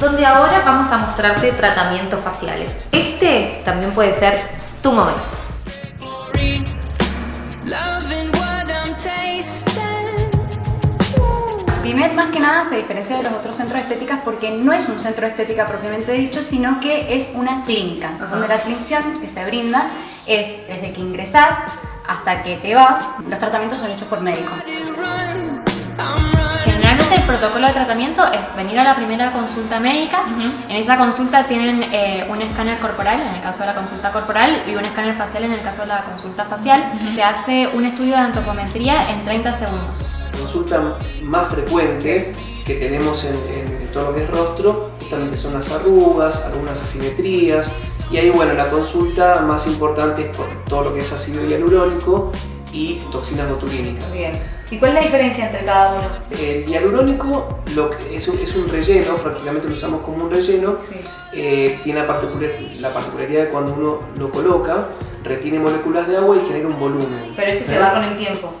donde ahora vamos a mostrarte tratamientos faciales. Este también puede ser tu momento. Bimet más que nada se diferencia de los otros centros de estéticas porque no es un centro de estética propiamente dicho, sino que es una clínica, Ajá. donde la atención que se brinda es desde que ingresás hasta que te vas. Los tratamientos son hechos por médicos. Protocolo de tratamiento es venir a la primera consulta médica. En esa consulta tienen eh, un escáner corporal, en el caso de la consulta corporal, y un escáner facial en el caso de la consulta facial. Se hace un estudio de antropometría en 30 segundos. consultas más frecuentes que tenemos en, en todo lo que es rostro justamente son las arrugas, algunas asimetrías y ahí bueno la consulta más importante es por todo lo que es ácido hialurónico y toxinas botulínicas. Bien. ¿Y cuál es la diferencia entre cada uno? El hialurónico lo que- es, un, es un relleno, prácticamente lo usamos como un relleno, Sí. eh, tiene la, particular- la particularidad de cuando uno lo coloca, retiene moléculas de agua y genera un volumen. Pero ese se ¿Eh? va con el tiempo.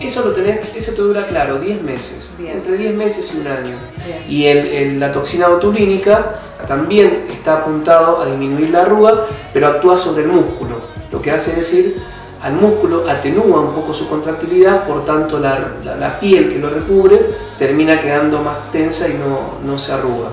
Eso lo tenés, eso te dura claro, 10 meses, Bien. entre 10 meses y un año. Bien. Y el- el- la toxina botulínica también está apuntado a disminuir la arruga, pero actúa sobre el músculo. Lo que hace decir, al músculo atenúa un poco su contractilidad, por tanto la, la- piel que lo recubre termina quedando más tensa y no, no se arruga.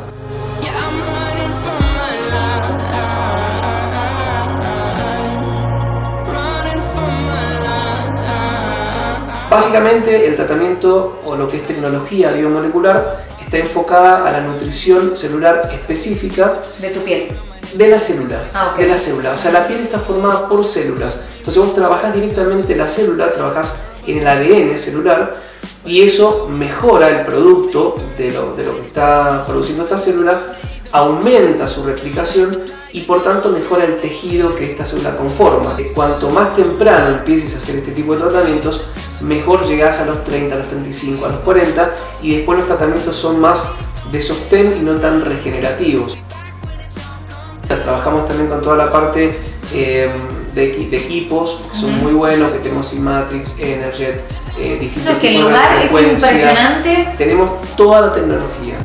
Básicamente el tratamiento o lo que es tecnología biomolecular está enfocada a la nutrición celular específica De tu piel. De la célula, Ah, de la célula. O sea, la piel está formada por células. Entonces vos trabajás directamente la célula, trabajás en el ADN celular y eso mejora el producto de lo, de lo que está produciendo esta célula, aumenta su replicación y por tanto mejora el tejido que esta célula conforma. Cuanto más temprano empieces a hacer este tipo de tratamientos, mejor llegás a los 30, a los 35, a los 40 y después los tratamientos son más de sostén y no tan regenerativos. Trabajamos también con toda la parte eh, de, equi- de equipos, que son muy buenos, que tenemos Matrix, Energet, eh, distintos No, el tipos de es impresionante. Tenemos toda la tecnología.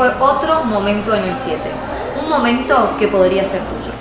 Fue otro momento en el 7. Un momento que podría ser tuyo.